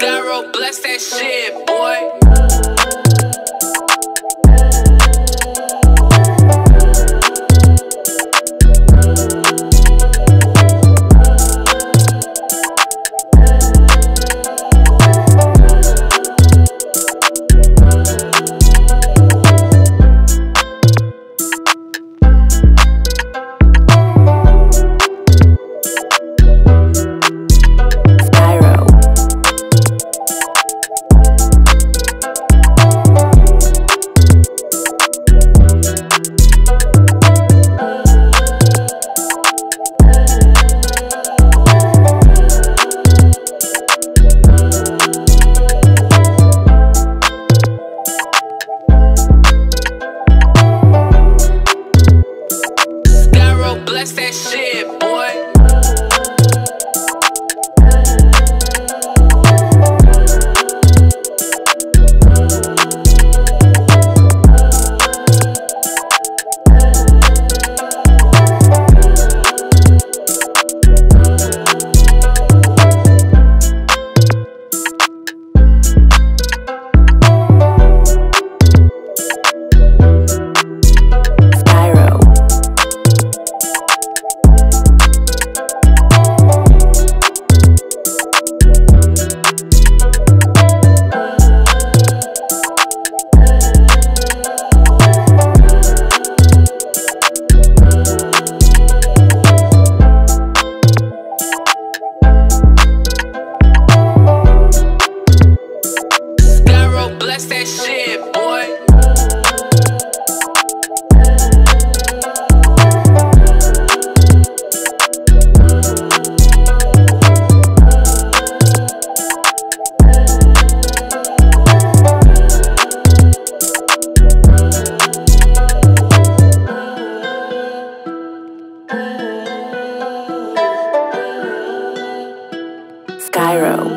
Skyro, bless that shit, boy. That shit, shit, boy. Skyro.